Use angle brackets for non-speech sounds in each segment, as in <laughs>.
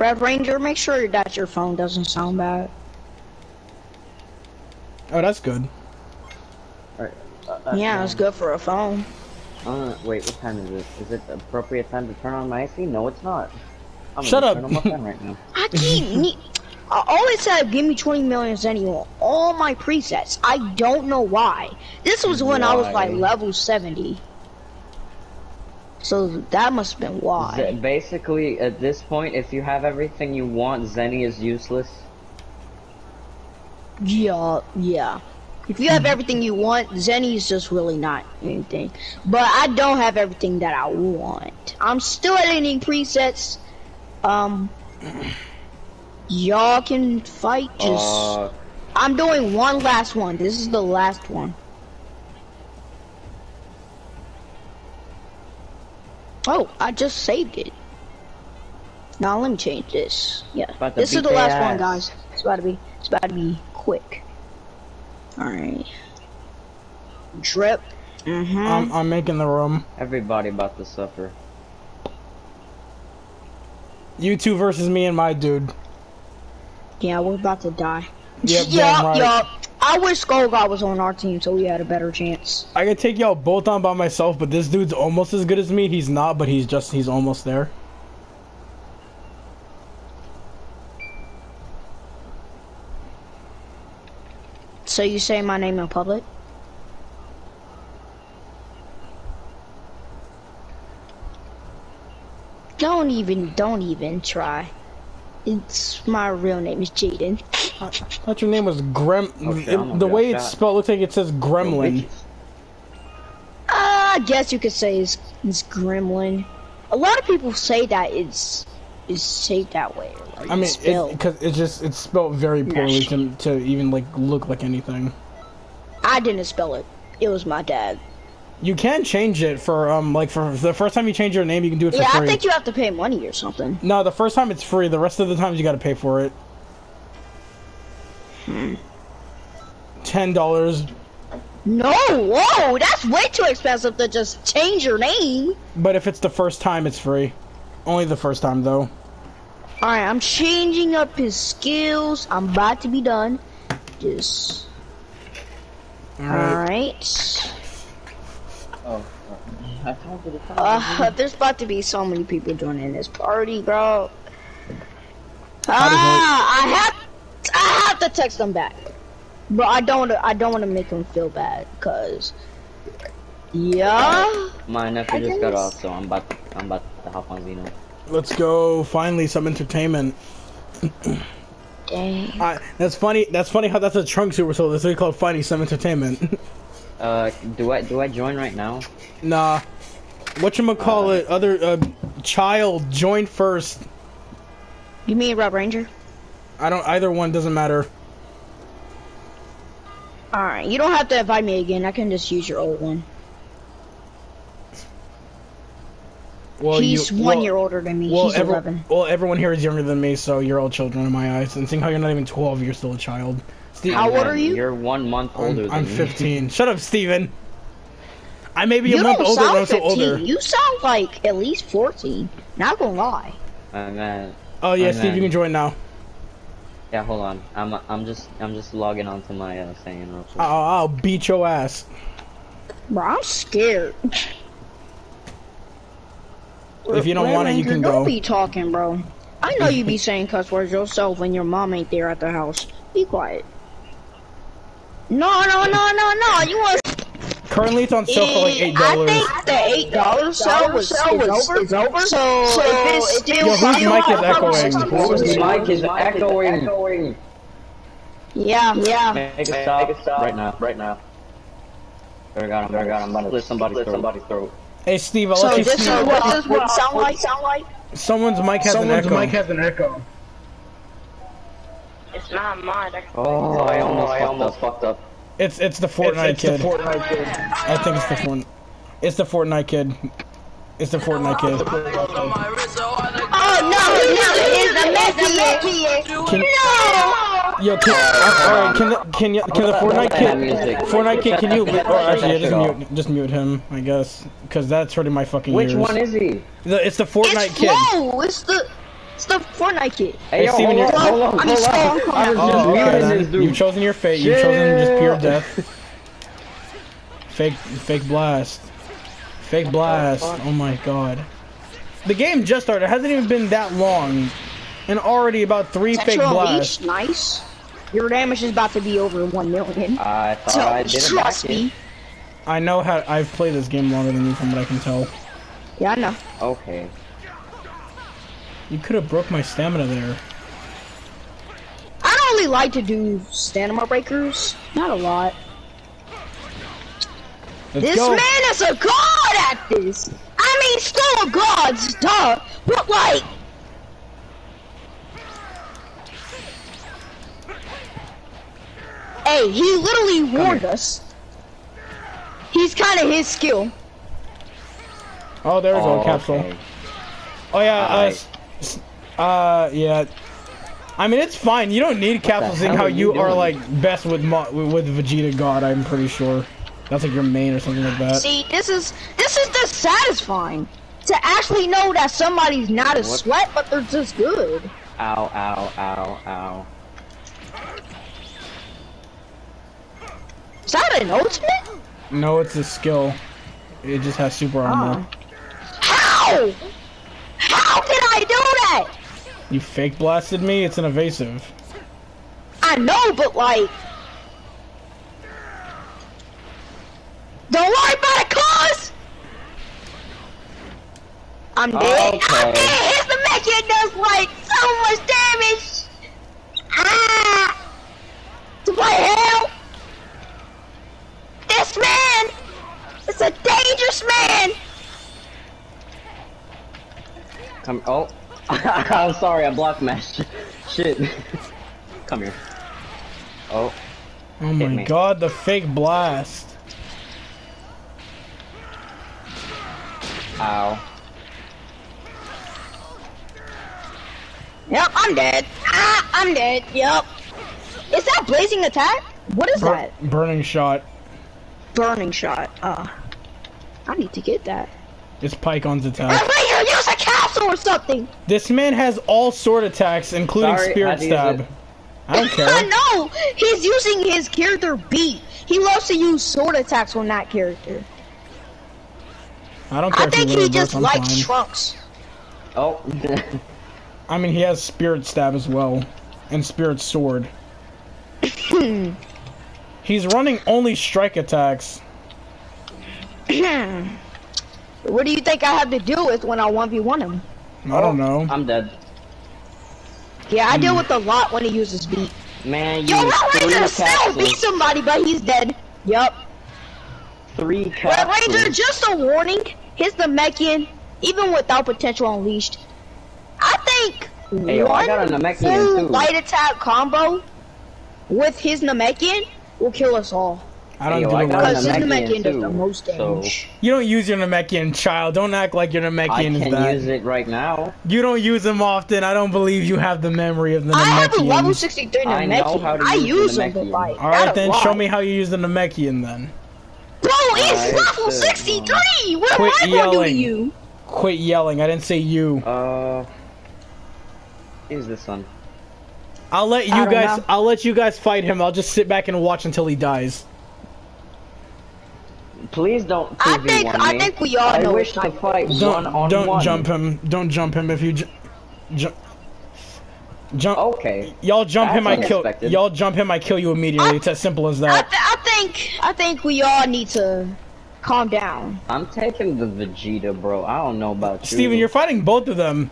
Red Ranger, make sure that your phone doesn't sound bad. Oh, that's good. Alright. Uh, uh, Yeah, it's good for a phone. Uh, wait, what time is it? Is it appropriate time to turn on my AC? No, it's not. I'm Shut gonna up. Turn on my phone right now. <laughs> I keep. <laughs> ne- I always said, give me 20 million Zeni on all my presets. I don't know why. This was when I was like level 70. So that must have been why. basically, at this point, if you have everything you want, Zeni is useless. Yeah, yeah. If you have everything you want, Zeni is just really not anything. But I don't have everything that I want. I'm still editing presets. Um, y'all can fight. Just Uh, I'm doing one last one. This is the last one. Oh, I just saved it. Now let me change this. Yeah, About this is the they last one, guys. It's about to be. It's about to be quick. All right. Drip. Mm-hmm. I'm, I'm making the room. everybody about to suffer. You two versus me and my dude. yeah, we're about to die. Yep, <laughs> yeah, right. yeah. I wish Skullgod was on our team so we had a better chance. I could take y'all both on by myself, but this dude's almost as good as me. He's not, but he's just he's almost there. So you say my name in public? Don't even, don't even try. It's my real name is Jaden. I thought your name was Grem. Shit, it- the way a it's shot. spelled looks like it says Gremlin. Uh, I guess you could say it's, it's Gremlin. A lot of people say that it's is saved that way. Like I mean, it's spelled. because it's just it's spelled very poorly to, to even like look like anything. I didn't spell it. It was my dad. You can change it for um like for the first time you change your name, you can do it for Yeah, free. I think you have to pay money or something. No, the first time it's free. The rest of the times you got to pay for it. Ten dollars, No, whoa, that's way too expensive to just change your name. but if it's the first time, it's free. Only the first time though. Alright, I'm changing up his skills. I'm about to be done. Just All right. alright. Oh, I told you to tell Uh, there's about to be so many people joining this party, bro. Ah, I have, I have to text them back, but I don't. wanna- I don't want to make them feel bad, cause, yeah. My nephew I just got off, so I'm about I'm about to hop on Xeno. Let's go. Finally, some entertainment. Dang. I, that's funny. That's funny how that's a trunk super soul. That's what called finding some entertainment. <laughs> Uh, do I do I join right now? nah. What you call it? Other uh, child join first. You mean Rob Ranger? I don't. Either one doesn't matter. All right, you don't have to invite me again. I can just use your old one. Well, He's you, one well, year older than me. Well, He's every- 11. well, everyone here is younger than me, so you're all children in my eyes. And seeing how you're not even 12, you're still a child. Steve, How old are you? You're one month older I'm, than I'm me. 15. <laughs> Shut up, Steven. I may be a month older, but sound I'm still 15. older. You sound like at least 14. Not gonna lie. My man. Oh yeah, my Steve, you can join now. Yeah, hold on. I'm I'm just I'm just logging onto my uh, saying real quick. I'll, I'll beat your ass. Bro, I'm scared. If you don't Red want it, you Ranger, can don't go. be talking, bro. I know you be <laughs> saying cuss words yourself when your mom ain't there at the house. Be quiet. No, no, no, no, no. You want? Currently, it's on sale for like eight I think the eight dollars sale was, is, over. is over. So, if it's still Yo, whose mic is echoing? Whose mic is echoing? Yeah, yeah. Make it stop, right now. Right now. There I got him. There I got him. I'm about to split somebody's throat. Somebody's throat. Hey, Steve, I'll So let you this see. is what this would sound like. Sound like? Someone's mic has an echo. Someone's mic has an echo. It's not mine. Oh, I almost, I almost fucked up. It's it's the Fortnite it's, it's kid. the Fortnite kid. I think it's the Fortnite. It's the Fortnite kid. It's the Fortnite kid. Oh no, no, it's the Messi. Can, No. yo, can, uh, all right, can the can you can the Fortnite kid? Fortnite kid, can you? Or actually, yeah, just mute just mute him, I guess, because that's hurting my fucking Which ears. one is he? The, it's the Fortnite It's kid. Flo. It's the. It's the Fortnite kit. Hey, yo, Steven, hold you're- on, hold on, I mean, hold so on. I'm I was coming just Oh, okay muting this then. dude. You've chosen your fate. You've chosen just pure death. Fake, fake blast. Fake blast. Oh my god. The game just started. It hasn't even been that long, and already about three fake blasts. Unleashed, nice. Your damage is about to be over 1 million. I thought so, I did it back trust me. I know how. I've played this game longer than you, from what I can tell. Yeah, I know. Okay. You could have broke my stamina there. I don't really like to do stamina breakers. Not a lot. Let's This go. man is a god at this. I mean, still a god, duh. But like, hey, he literally warned us. He's kind of his skill. Oh, there we go, Oh, capsule. okay. Oh yeah, uh, Alright. s- s- uh, yeah. I mean, it's fine. You don't need capsules, seeing hell how you you are like best with Mo with Vegeta God. I'm pretty sure. That's like your main or something like that. See, this is this is just satisfying to actually know that somebody's not a sweat, but they're just good. Ow, ow, ow, ow. Is that an ultimate? No, it's a skill. It just has super armor. How? How did I do that? You fake blasted me. It's an evasive. I know, but like, don't worry about it, cuz. I'm dead. I'm Okay. dead. His Namekian does like so much damage. Ah! To what hell? This man is a dangerous man. Come. Oh. <laughs> I'm sorry. I blocked mesh. Shit. <laughs> Come here. Oh. Oh my me. god, the fake blast. Ow. Yep, I'm dead. Ah, I'm dead. Yep. Is that blazing attack? What is Bur- that? burning shot. Burning shot. Uh, I need to get that. It's Pycon's I attack. <laughs> think you use a capsule or something. This man has all sword attacks, including Sorry, spirit how do you use stab. I don't I care. <laughs> know. He's using his character beat. He loves to use sword attacks on that character. I don't care I if think he really he just likes fine. trunks. Oh. I mean, he has spirit stab as well, and spirit sword. <coughs> He's running only strike attacks. <coughs> what do you think I have to deal with when I 1v1 him? I don't know. I'm dead. Yeah, I Hmm. deal with a lot when he uses beat. Man, you Yo, Red three Ranger still beat somebody, but he's dead. Yup. Three Red capsules. Ranger, just a warning. His Namekian, even without potential unleashed, I think Hey, yo, I one got a full light attack combo with his Namekian will kill us all. I don't Hey, yo, do I the got Because his. Namekian Namekian does too, the most so- You don't use your Namekian, child. Don't act like your I Namekian is can that. use it right now. You don't use them often. I don't believe you have the memory of the I have a Namekian. level 63 I know how to I use use the him, but like, All right, then lot. show me how you use the Namekian then. Bro, it's Alright, level 63! What Quit am I gonna do to yelling. you? Quit yelling. I didn't say you. Uh. Is this one. I'll let you guys. know. I'll let you guys fight him. I'll just sit back and watch until he dies. Please don't I think- I me. think we all I know wish to fight Don't one on don't one. jump him. Don't jump him if you ju- jump. Jump. Okay. Y'all jump him. I kill. Y'all jump him. I kill you immediately. It's as simple as I, that. th- I think I think we all need to calm down. I'm taking the Vegeta, bro. I don't know about you. Steven, you're fighting both of them.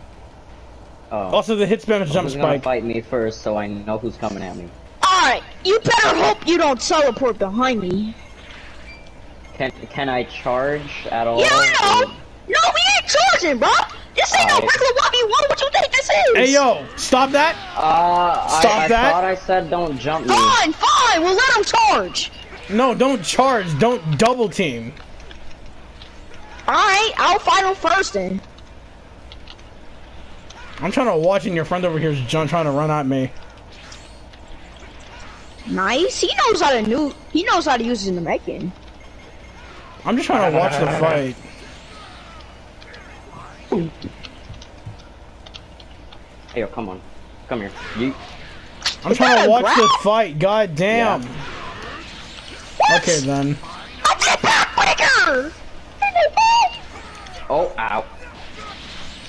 Oh. Also, the hit spam is jump who's gonna spike. fight me first so I know who's coming at me? Alright, you better hope you don't teleport behind me. Can can I charge at all? Yeah, I know! No, we ain't charging, bro! This ain't no Alright. regular 1v1, what you think this is? Hey yo, stop that! Uh, Stop I, I that. thought I said don't jump me. Fine, fine, we'll let him charge. No, don't charge. Don't double team. Alright, I'll fight him first then. I'm trying to watch, and your friend over here is jump, trying to run at me. Nice, he knows how to new he knows how to use his Namekian. I'm just trying to watch the <laughs> fight. Hey, yo, come on. Come here. You. I'm Is trying to <laughs> watch grab? the fight. God damn. What? Okay then. I did backbreaker! Oh, ow.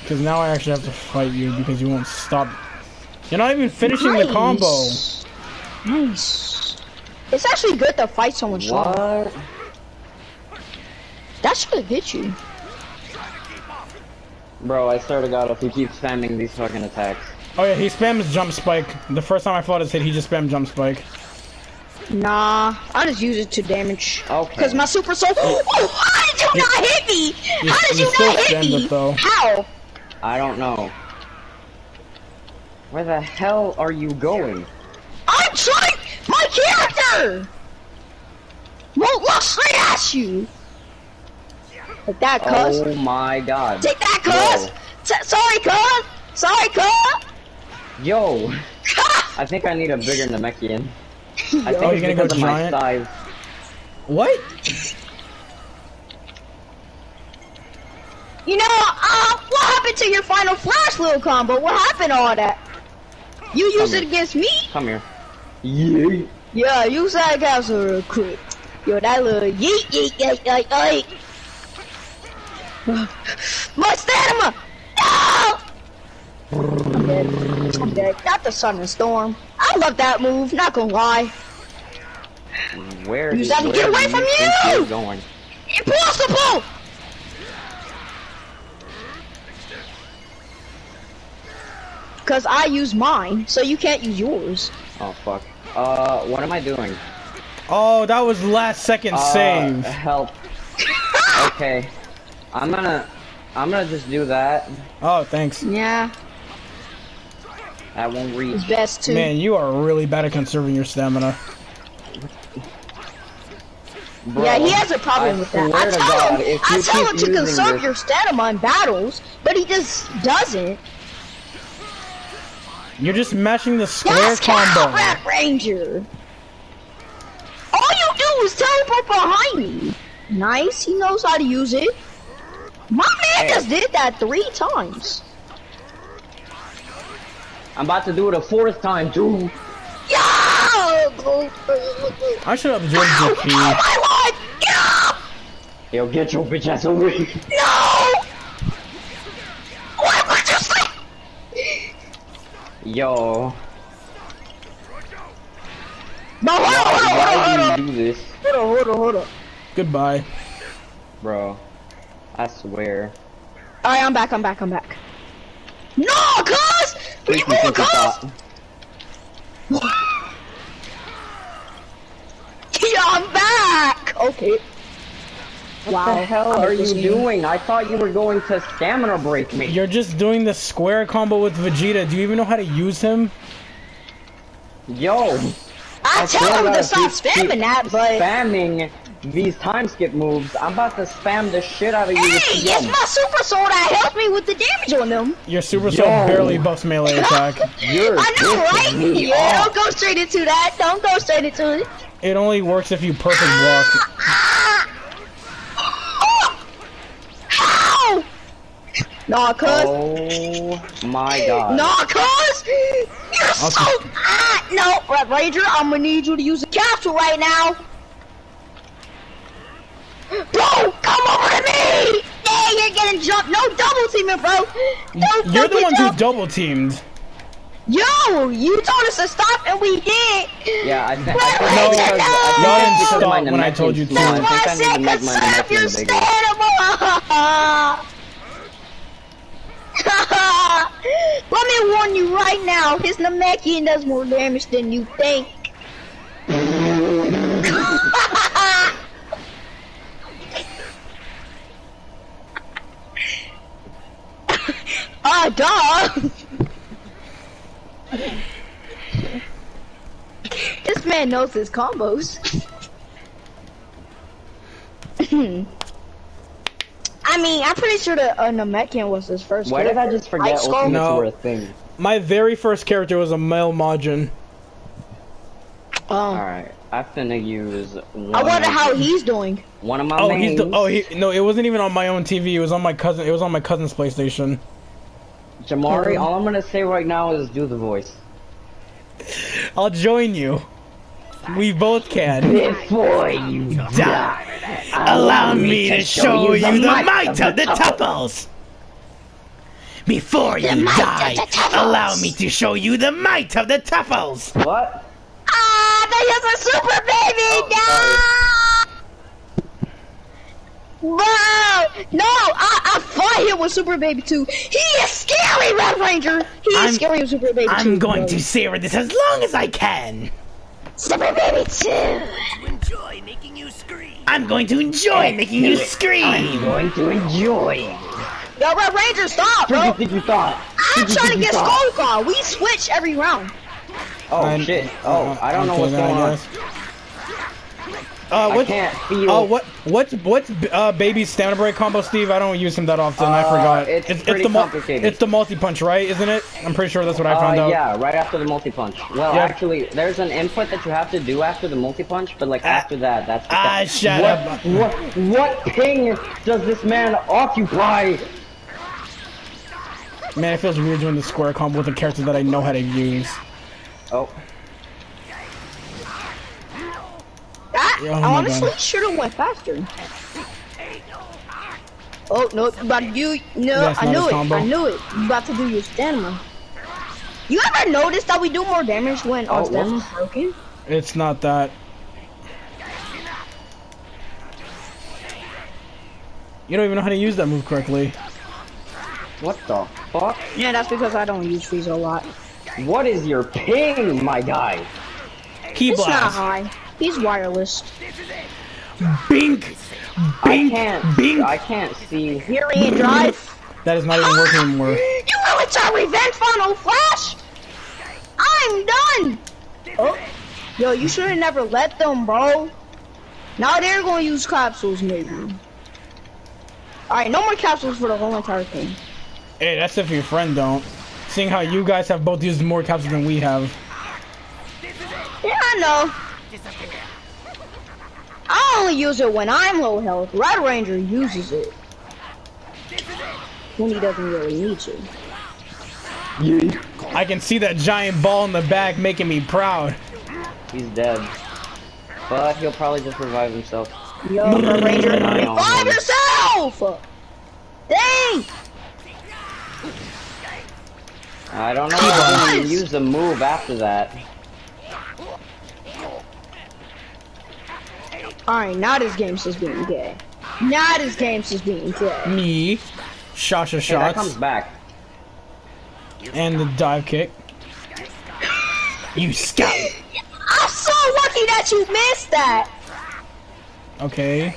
Because now I actually have to fight you because you won't stop. You're not even finishing the combo. Nice. Nice. It's actually good to fight someone strong. What? That should have hit you. Bro, I swear to God, if he keeps spamming these fucking attacks. Oh yeah, he spams jump spike. The first time I fought his hit, he just spammed jump spike. Nah, I just use it to damage. Okay. Cause my super soul. Oh, how did you not hit me? You- How did you you, not hit me? it, though. How? I don't know. Where the hell are you going? I'm trying. My character won't look straight at you. Like that, cuz. Oh my god. Take that, cuz. Sorry, cuz. Sorry, cuz. Yo, <laughs> I think I need a bigger Namekian. <laughs> I think Oh, it's you're gonna go because of my giant? size. What? You know, uh, what happened to your final flash little combo? What happened to all that? You used Come it against me? Come here. Yeet. Yeah, use that capsule real quick. Yo, that little yeet yeet yeet yeet yeet. My stamina! No! I'm dead. I'm dead. Not the sun and storm. I love that move, not gonna lie. Where You do- said to where get away from you! you're going? Impossible! Cause I use mine, so you can't use yours. Oh fuck. Uh, what am I doing? Oh, that was last second Uh, save. Help. <laughs> okay. I'm gonna, I'm gonna just do that. Oh, thanks. Yeah, That won't reach. it's best to. Man, you are really bad at conserving your stamina. Bro, Yeah, he has a problem I with that. I tell God, him, if I tell him to conserve this- your stamina in battles, but he just doesn't. You're just matching the square Yes, combo. Cat Ranger. All you do is teleport behind me. Nice, he knows how to use it. My man Hey. just did that three times. I'm about to do it a fourth time, too. Yeah! I should have absorbed your Oh key. my lord! Yeah! Yo, get your bitch ass over here. No! Why would you say? Yo, No, hold on, why, hold on, hold on, do you do this, hold on, hold on, hold on. Goodbye. bro? I swear. Alright, I'm back, I'm back, I'm back. No, cuz! Where you Freaky going, thinking cuz? thought. <laughs> Yeah, I'm back! Okay. wow. What the hell I are you doing? I thought you were going to stamina break me. You're just doing the square combo with Vegeta. Do you even know how to use him? Yo, I swear tell him to stop spamming that, but spamming these time skip moves. I'm about to spam the shit out of you hey, the it's my super soul that helps me with the damage on them. Your Super Soul Yo. barely buffs melee <laughs> attack. You're I know, right? Yeah, off. don't go straight into that. Don't go straight into it. It only works if you perfect block. How? Nah, cuz. Oh my god. Nah, cuz. You're so. Okay. Ah, no, Red Ranger, I'm gonna need you to use a capsule right now. Bro, come over to me. Yeah, you're getting jumped. No double teaming, bro. No You're the fucking ones who double teamed. Yo, you told us to stop and we did. Yeah, I, th- Red I think Ranger, because, no! I Y'all didn't because stop my when I told you to. That's why I I think I said need to make my conserve your Namekian stamina. Let me warn you right now, his Namekian does more damage than you think. Ah, duh! this man knows his combos. I mean, I'm pretty sure that uh, Namekian was his first. Why did I just forget Ice Skull? Ultimates No. were a thing? My very first character was a male Majin. Um, Alright, I finna use one I wonder how he's doing. one of my Oh, mains. he's the, oh he no, it wasn't even on my own TV. It was on my cousin. It was on my cousin's PlayStation. Jamari, Um, all I'm gonna say right now is do the voice. I'll join you. We both can. Before you die, Allow me to show you the might of the Tuffles! Before you die, allow me to show you the might of the Tuffles! What? Ah, they use a super baby! no! Bro! No! I, I fought him with Super Baby 2. He is scary, Red Ranger! He is I'm- scary with Super Baby 2. I'm going bro. to savor this as long as I can! Super Baby 2! To enjoy making you scream. I'm going to enjoy making you scream! I'm going to enjoy. Yo, Red Ranger, stop, What do you bro! think you thought? I'm What do you trying to get thought? Skull Claw. We switch every round. Oh I'm- shit! Oh, uh, I don't know what's going on. Uh, I what? can't feel. Oh, what? What's what's uh baby's stamina break combo, Steve? I don't use him that often. I Uh, forgot. it's pretty the complicated. It's the multi punch, right? Isn't it? I'm pretty sure that's what I found Uh, out. yeah, right after the multi punch. Well, Yeah. actually, there's an input that you have to do after the multi punch, but like Ah. after that, that's the Ah, shut what, up. What what ping does this man occupy? Man, it feels weird doing the square combo with a character that I know how to use. Oh, Oh my honestly should have went faster. Oh no! But you, no, That's I knew it. combo? I knew it. You about to do your stamina. You ever notice that we do more damage when our Oh, stamina's whoops. broken? It's not that. You don't even know how to use that move correctly. what the fuck? Yeah, that's because I don't use Frieza a lot. What is your ping, my guy? Key It's not high. He's wireless. Bink. I Bink. can't. Bink. I can't see. Fury and Drive. That is not even working anymore. You know it's our revenge final Flash! I'm done! Oh. Yo, you should have never let them, bro. Now they're gonna use capsules, maybe. Alright, no more capsules for the whole entire thing. Hey, that's if your friend don't. Seeing how you guys have both used more capsules than we have. Yeah, I know. I only use it when I'm low health. Red Ranger uses it. When he doesn't really need to. I can see that giant ball in the back making me proud. He's dead. But he'll probably just revive himself. Yo, Red Ranger, I revive yourself! Dang! I don't know if I can use the move after that. Alright, now this game's just being gay. Not as game's just being gay. Me, Shasha Hey, that comes back. and the dive kick. You scout. I'm so lucky that you missed that! Okay.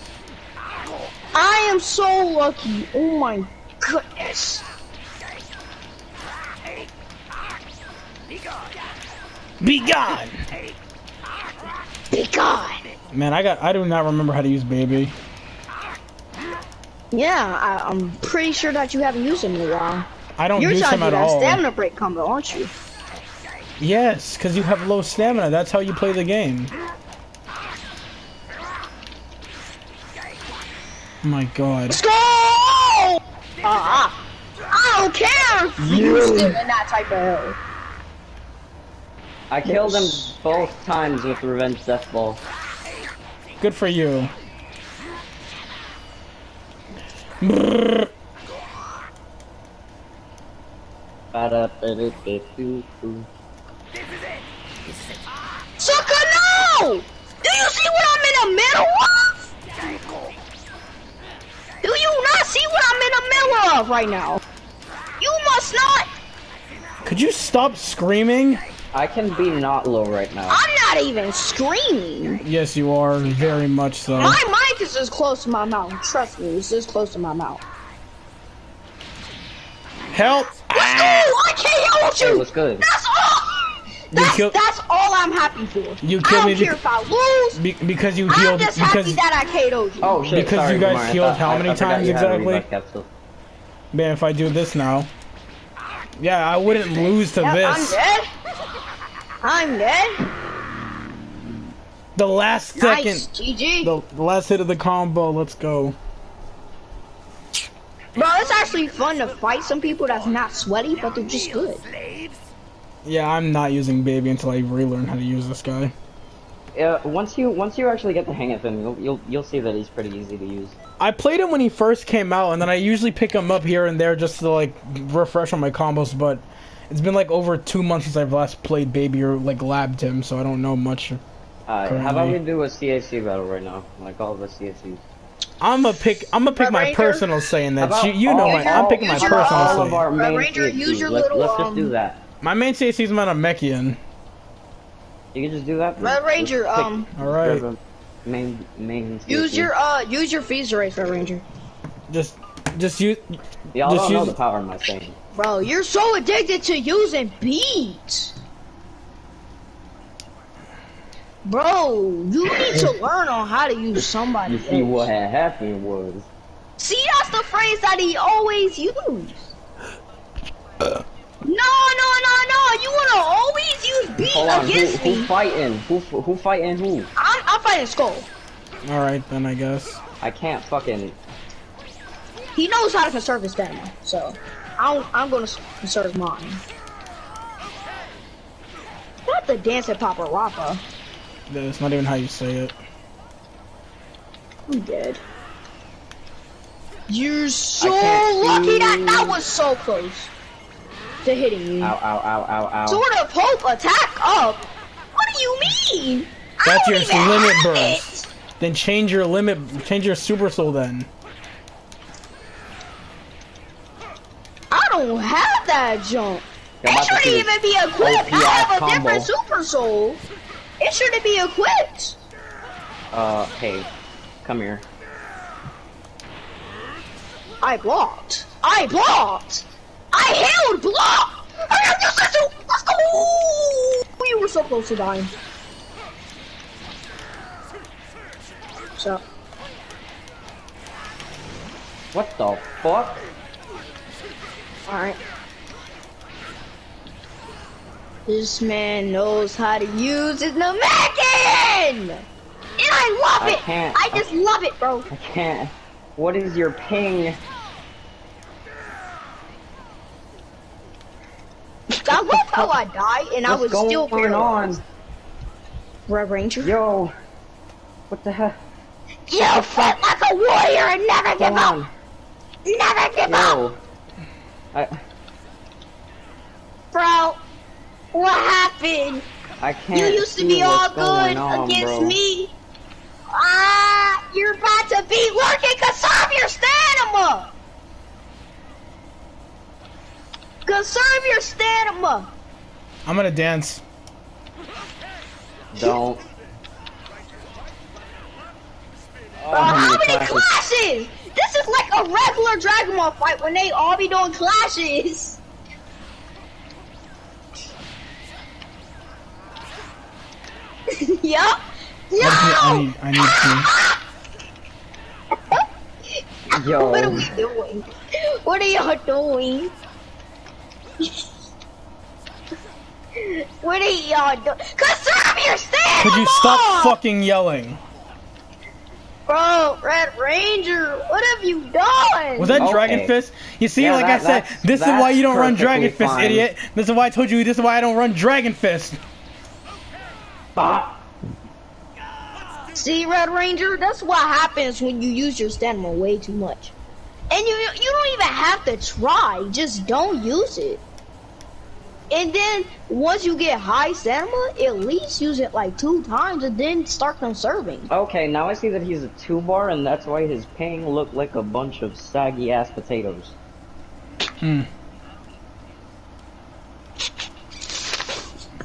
I am so lucky. Oh my goodness. Be gone. Be gone. Man, I got. I do not remember how to use baby. Yeah, I, I'm pretty sure that you haven't used him in a while. I don't You're use trying him to do at that all. stamina break combo, aren't you? Yes, because you have low stamina. That's how you play the game. My God. Let's go! Uh, I don't care you used him in that type of hell. I killed him Yes. both times with Revenge Death Ball. Good for you. Sucker, no! Do you see what I'm in the middle of? Do you not see what I'm in the middle of right now? You must not. Could you stop screaming? I can be not low right now. I'm not even screaming. Yes, you are. Very much so. My mic is as close to my mouth. Trust me, it's as close to my mouth. Help! Let's ah. go! I can't help Hey, you. what's good? That's all. That's, killed- that's all I'm happy for. You I killed don't me care bec- if I lose. Be- because you I'm healed. just happy Because that I KO'd you. Oh shit! Because sorry, you guys Kumar, I healed thought- how I- many I forgot times a exactly? revive man, if I do this now, yeah, I wouldn't lose to Yep, I'm this. Dead. I'm dead. The last second, Nice, GG. the, the last hit of the combo. Let's go. Bro, it's actually fun to fight some people that's not sweaty, but they're just good. Yeah, I'm not using baby until I relearn how to use this guy. Uh, once you once you actually get the hang of him, you'll you'll, you'll see that he's pretty easy to use. I played him when he first came out, and then I usually pick him up here and there just to like refresh on my combos. But it's been like over two months since I've last played baby or like labbed him, so I don't know much. Uh, how about we do a CAC battle right now? Like all the CACs. I'm gonna pick. I'm gonna pick Red my Ranger? personal saying that. about You, you know all- my. I'm picking my your personal all saying. of Red Ranger, CACs. use your let's, little, let's just do um, that. My main CAC is Metamechian. You can just do that. Red Ranger, um, All right, your Main main. use your uh, use your Frieza race, Red Ranger. just, just use. Y'all don't know the power of my saying. Bro, you're so addicted to using beats. Bro, you need to <laughs> learn on how to use somebody You see else. what had happened was. See, that's the phrase that he always used. Uh. No, no, no, no. You wanna always use beat Hold on, who, against who fighting? Who who fighting who? I'm, I'm fighting Skull. All right, then I guess. I can't fucking. He knows how to conserve his stamina, so I'm, I'm gonna s- conserve mine. Not the dancing Papa Rappa. That's not even how you say it. I'm dead. You're so lucky that that was so close to hitting me. Ow ow ow ow ow. Sword of Hope attack up? What do you mean? That's your limit burst. it. Then change your limit. Change your super soul then. Don't have that jump. It shouldn't even be equipped. I have a combo. different super soul. It shouldn't be equipped. Uh, hey, come here. I blocked. I blocked. I held block. Let's go. You were so close to dying. So, What the fuck? Alright. This man knows how to use his Namekian! And I love I it! can't- I just love it, bro. I can't. What is your ping? I love how I <laughs> died and I What's was going still on? paralyzed. Red Ranger. Yo, what the heck? You fight like a warrior and never give up! on. Never give up! Yo. I Bro, what happened? I can't. You used to see be all what's going good on, against bro. me. Ah, you're about to be working Conserve your stamina. Conserve your stamina. I'm gonna dance. Don't. Oh, how many many classes. classes? This is like a regular Dragon Ball fight when they all be doing clashes. <laughs> yup. I No. need. I need to. <laughs> Yo. What are we doing? What are y'all doing? <laughs> what are y'all doing? Conserve your stamina! Could you stop fucking yelling? Bro, Red Ranger, what have you done? Was that Okay. Dragon Fist? You see, Yeah, like that- I said, this is why you don't run Dragon perfectly Fist, fine. idiot. This is why I told you. This is why I don't run Dragon Fist. See, Red Ranger, that's what happens when you use your stamina way too much. And you you don't even have to try, just don't use it. And then once you get high stamina, at least use it like two times and then start conserving. Okay, now I see that he's a two bar, and that's why his ping looked like a bunch of saggy ass potatoes. Hmm.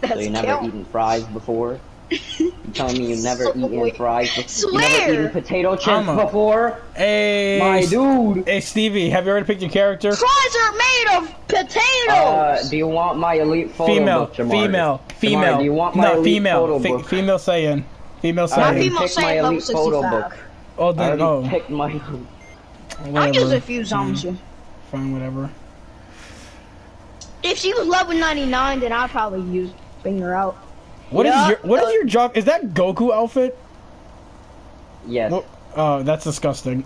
That's So you never eaten fries before? You <laughs> telling me you never Swear. eaten fries? Before? You never eaten potato chips a- before? Hey, My dude. Hey, Stevie, have you already picked your character? Fries are made of potatoes. Uh, do you want my elite photo Female, book, Jamar? female, Jamar, female. do you want my no, elite female. photo Fe- book? female Saiyan. Female I My already Saiyan. female picked my elite photo book. Oh, I then, already oh, picked my. I'm <laughs> whatever. using Fuse Zamasu. Fine, whatever. If she was level 99, then I'd probably use bring her out. What is Yeah. your What is your job? Is that Goku outfit? Yes. What? Oh, that's disgusting.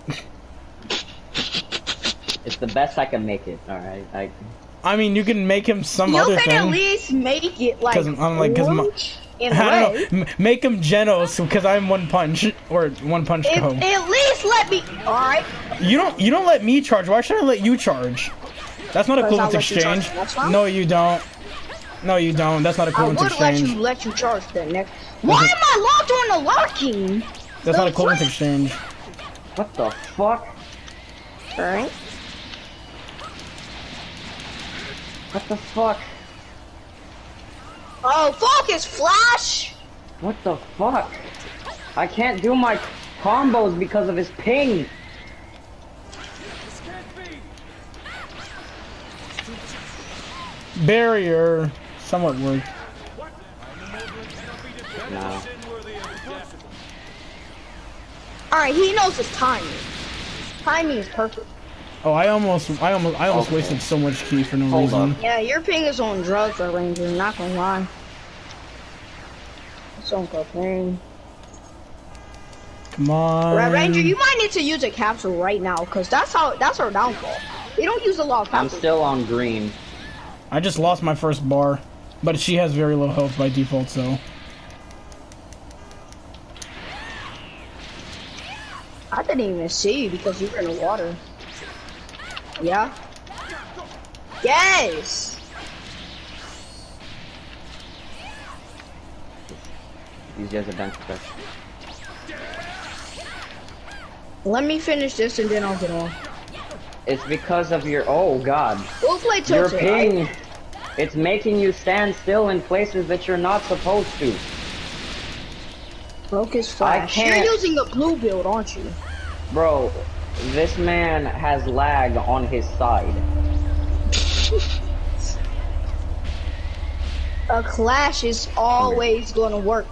It's the best I can make it. All right. I I mean, you can make him some You other can at least make it like 'Cause I'm like- 'cause my- orange and I don't know. Make him Genos because I'm one punch or one punch If, go. at least let me. All right. You don't you don't let me charge. Why should I let you charge? That's not a I'll equivalent let you charge exchange. No, you don't. No, you don't. That's not I equivalent would let you let you charge that next. Why am I locked on the locking? That's not the equivalent frick? exchange. what the fuck? All right. What the fuck? Oh, fuck focus flash. What the fuck? I can't do my combos because of his ping. Barrier somewhat worked. No. All right, he knows his timing. Timing is perfect. Oh, I almost I almost I almost Okay. wasted so much ki for no Hold reason. up. Yeah, your ping is on drugs, Red Ranger. Not gonna lie. It's on cocaine. Come on. Red Ranger, you might need to use a capsule right now, cause that's how that's our downfall. We don't use a lot of I'm still on green. I just lost my first bar, but she has very low health by default, so I didn't even see you because you were in the water. Yeah. Yes. These guys are bench press. Let me finish this and then I'll get off. It's because of your. Oh god. We'll play Your tilted. right? ping. It's making you stand still in places that you're not supposed to. Focus flash. You're can't- using a blue build, aren't you? Bro, this man has lag on his side. A clash is always gonna work.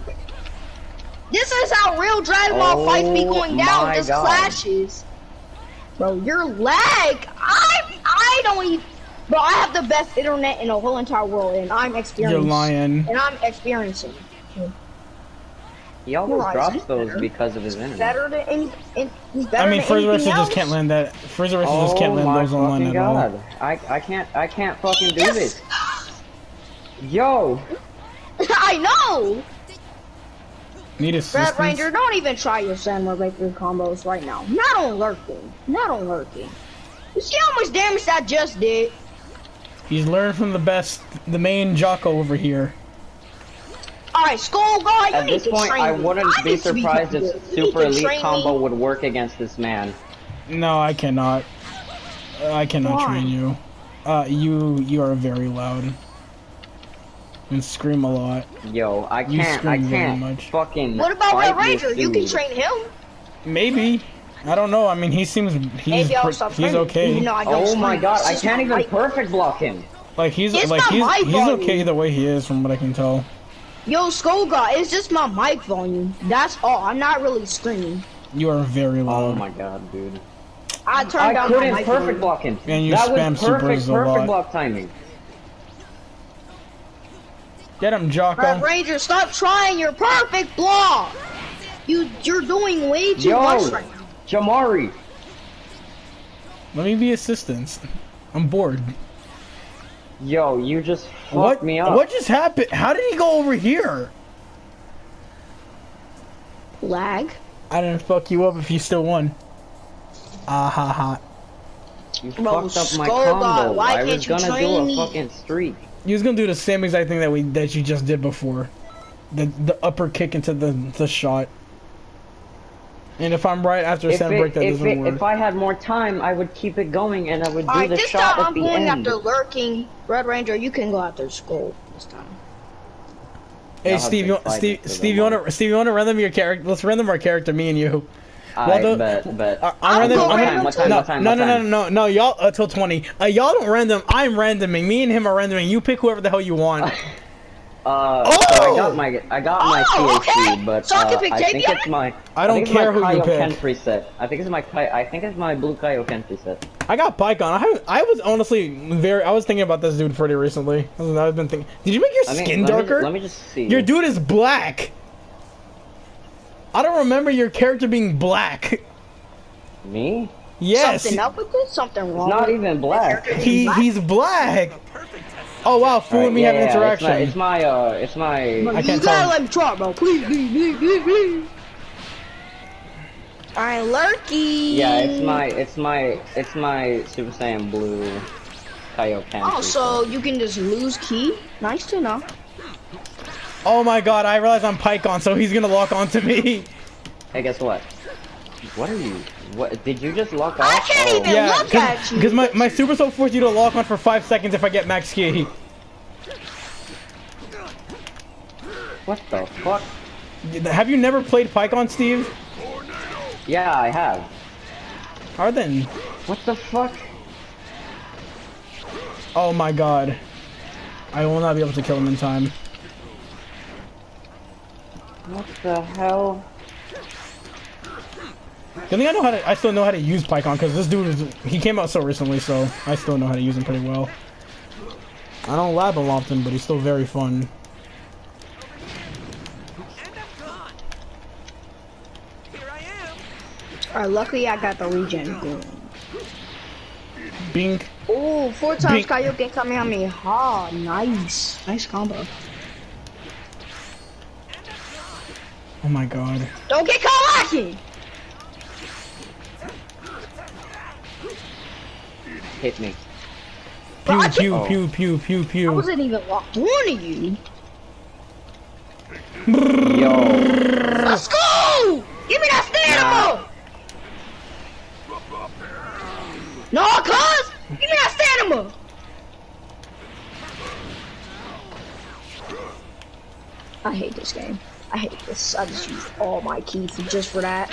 This is how real Dragon Ball oh fights be Oh going down. Just God. clashes. Bro, your lag. I I don't even. Bro, I have the best internet in the whole entire world, and I'm experiencing. you're lying. And I'm experiencing. He always Right, drops those better. because of his internet. Better than any. in- He's better I mean, than First anything just can't land that. First Racer Oh just can't oh land my those online fucking at all. god. I, I can't I can't fucking do Yes! this. Yo! <laughs> I know. Need Red assistance. Ranger, don't even try your Samurai breakthrough combos right now. Not on lurking. Not on lurking. You see how much damage that just did? He's learned from the best, the main Jocko over here. Alright, Skull Guy, you At need this to point train I wouldn't I be need surprised good. if You Super Elite train me. combo would work against this man. No, I cannot. Uh, I cannot Why? train you. Uh, you you are very loud. And scream a lot. Yo, I can't I scream very can't much. fucking What about Red Ranger? You can train him. Maybe. I don't know. I mean, he seems he's Maybe I'll stop he's okay. Even though I don't Oh my god, I can't even perfect block him. Like he's It's like he's he's volume. okay the way he is from what I can tell. Yo, Skull Guy, it's just my mic volume. That's all. I'm not really screaming. You are very oh loud. Oh my god, dude. I turned I down my couldn't mic perfect volume. block him. And you that spam was perfect, supers a perfect lot. block timing. Get him, Jocko. Red Ranger, stop trying your perfect block. You, you're doing way too Yo! much right now. Jamari! Let me be assistance. <laughs> I'm bored. Yo, you just fucked What? me up. What just happened? How did he go over here? Lag. I didn't fuck you up if you still won. Ah ha ha. You Bro, fucked up my combo. why I can't was you gonna do train a me? fucking streak. You was gonna do the same exact thing that we that you just did before. The the upper kick into the the shot. And if I'm right after If, sand it, break, that doesn't it, work. if I had more time, I would keep it going and I would do Alright, the this shot time at I'm the going end. after lurking. Red Ranger, you can go after Skull this time. hey Steve, you, Steve, Steve, you wanna. Steve, you wanna random your character? Let's random our character, me and you. I Well, the- bet, bet. I- I'll I'm random. I'm random random. What time, no, what time, no, what no, no, no, no, y'all until twenty. Uh, y'all don't random. I'm randoming. Me and him are randoming. You pick whoever the hell you want. <laughs> Uh, so Oh! I got my I got my Oh, PhD, okay. but So I can uh, pick I think it's my I don't think it's care my who you Kaioken pick. preset. I think it's my Kai- I think it's my blue Kaioken preset. I got Pikkon. I haven't, I was honestly very. I was thinking about this dude pretty recently. I've been thinking. Did you make your Let me, skin let me- darker? let me just see. Your dude is black. I don't remember your character being black. Me? Yes. Something up with this? Something wrong? It's not even black. He he's black. Oh wow, fool Alright, me yeah, having yeah, interaction. It's my, it's my, uh, it's my. I you can't gotta tell. let me try, bro. Please, please, please, please, please. Alright, Lurky. Yeah, it's my, it's my, it's my Super Saiyan Blue Kaioken. Oh, so you can just lose key? Nice to know. oh my god, I realize I'm Pikkon, so he's gonna lock onto me. Hey, guess what? What are you? What did you just lock off? I can't Oh. even- Yeah, look at you. because my, my super soul force you to lock on for five seconds if I get max ki. What the fuck? Have you never played Pikkon, Steve? Yeah, I have. Alright then. What the fuck? Oh my god. I will not be able to kill him in time. What the hell? The thing I know how to, I still know how to use Pikkon because this dude is, he came out so recently, so I still know how to use him pretty well. I don't lab him often, but he's still very fun. And I'm gone. Here I. Alright, luckily I got the regen going. Bink. Ooh, four times Bing. Kaioken Kamehameha. Nice. Nice combo. Oh my god. Don't get caught Hit me. Pew, I Pew can't- pew pew pew pew I pew. wasn't even locked on to you. Yo. Let's go! Give me that stamina! No, cuz! Give me that stamina! I hate this game. I hate this. I just used all my keys just for that.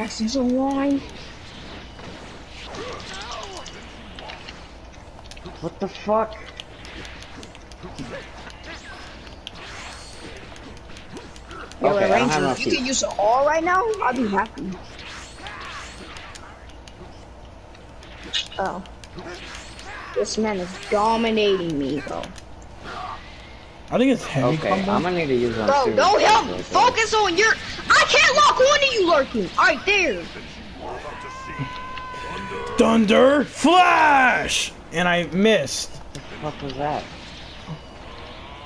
Chest is a wine. What the fuck? Yo, Okay, I Ranger, if you keys. could use it all right now, I'd be happy. Oh. This man is dominating me, bro. I think it's heavy Okay, combo. I'm gonna need to use one Bro, too. don't help me. Focus on your. I can't lock onto you lurking. Alright, there. Thunder Flash! And I missed. What was that?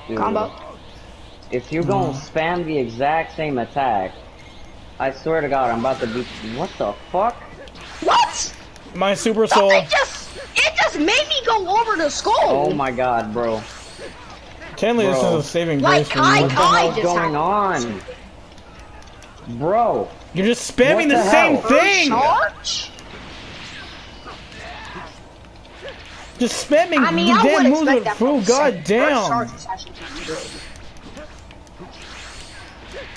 Dude, Combo. If you're gonna mm. spam the exact same attack, I swear to God, I'm about to be. What the fuck? What? My super soul. It just. It just made me go over the skull. Oh my God, bro! Chandler, this is a saving Like, grace for I- you. What the I hell's going happened. on, bro? You're just spamming What the, the same thing! Charge? Just spamming I mean, the I damn would moves with that fool, god second. First charge damn! is actually kinda good.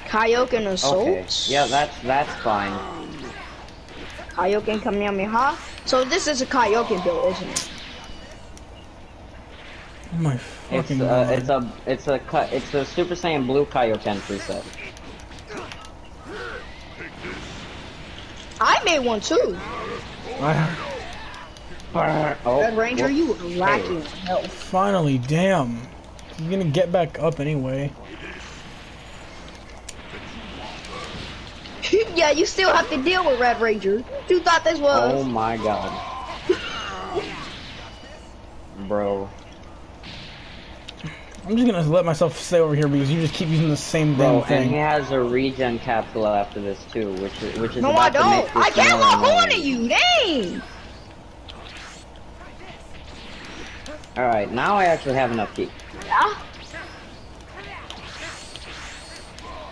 Kaioken Assault? Okay, yeah, that's that's fine. Kaioken Kamehameha? So this is a Kaioken build, isn't it? Oh my It's fucking uh, god. it's a it's a cut it's a Super Saiyan Blue Kaioken preset. I made one too. I- Oh, uh, Red Ranger, whoops. you were oh, lacking oh. health. finally, damn. He's gonna get back up anyway. <laughs> yeah, you still have to deal with Red Ranger. You thought this was. Oh my God, <laughs> bro, I'm just gonna let myself stay over here because you just keep using the same bro, damn and he has a regen capsule after this too, which is which is no, I about to make don't. this I can't more lock on to annoying. you. Dang. All right, now I actually have enough ki. Yeah.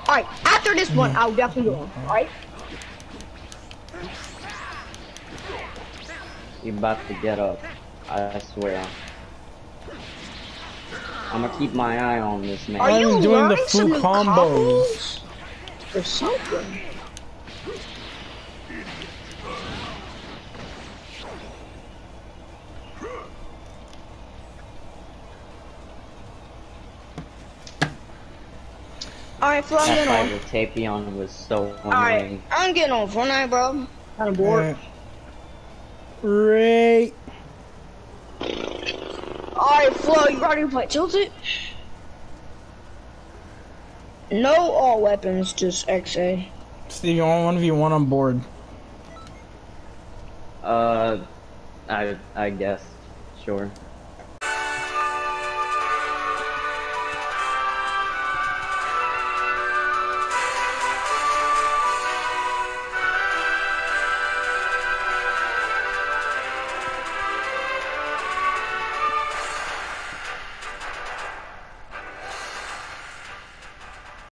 Alright, after this one, I'll definitely go. Alright? He's about to get up. I swear. I'm gonna keep my eye on this man. Are I'm you doing the learning full combos. combos? Or something? Alright, Flo, I'm That getting fight on. with Tapion was so Alright. I'm getting on Fortnite, bro. Kinda bored. Right. Alright, Flo, you ready to play Tilted? No all weapons, just XA. Steve, you want one of you one on board. Uh, I I guess, sure.